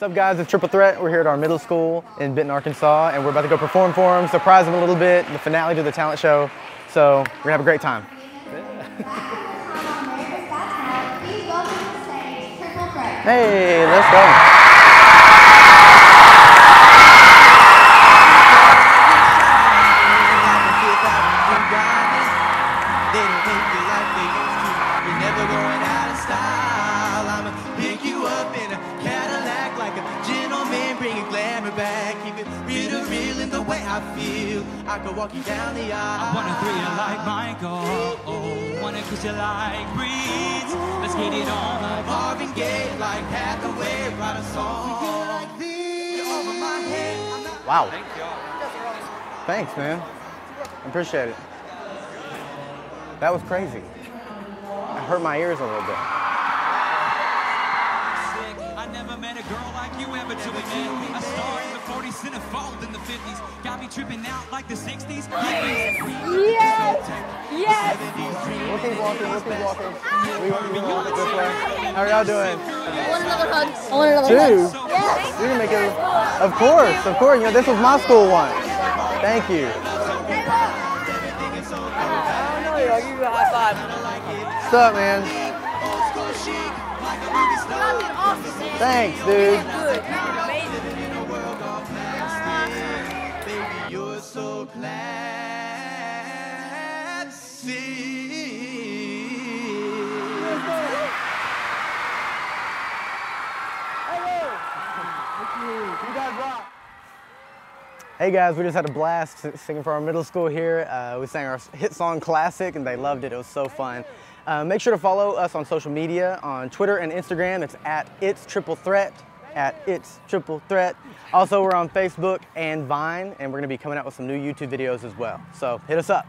What's up guys, it's Triple Threat. We're here at our middle school in Benton, Arkansas, and we're about to go perform for them, surprise them a little bit, the finale to the talent show. So we're gonna have a great time. Hey, let's go. They don't take you like they used to. You're never going out of style. Bringing glamour back. Keep it real to real in the way I feel. I could walk you down the aisle. Wanna thrill you like Michael, oh, wanna kiss you like Breeze. Let's get it on. Marvin Gaye, like Hathaway, write a song like this. You're over my head. I'm not Wow. Thanks, man. Appreciate it. That was crazy. I hurt my ears a little bit. Girl like you ever till we met. A star in the 40s, centerfold in the 50s. Got me tripping out like the 60s. Yes! Yes! We'll keep walking, we'll keep walking. Ah! We, we walk it this way. How are y'all doing? I want another hug. I want another Two? hug. Yes! We can make it. Of course, of course. You know, this was my school once. Thank you. I'll give you a high five. What's up, man? Thanks, dude. Hey guys, we just had a blast singing for our middle school here. Uh, we sang our hit song Classic and they loved it. It was so fun. Uh, make sure to follow us on social media on Twitter and Instagram. It's at It's Triple Threat. At It's Triple Threat. Also, we're on Facebook and Vine, and we're going to be coming out with some new YouTube videos as well. So hit us up.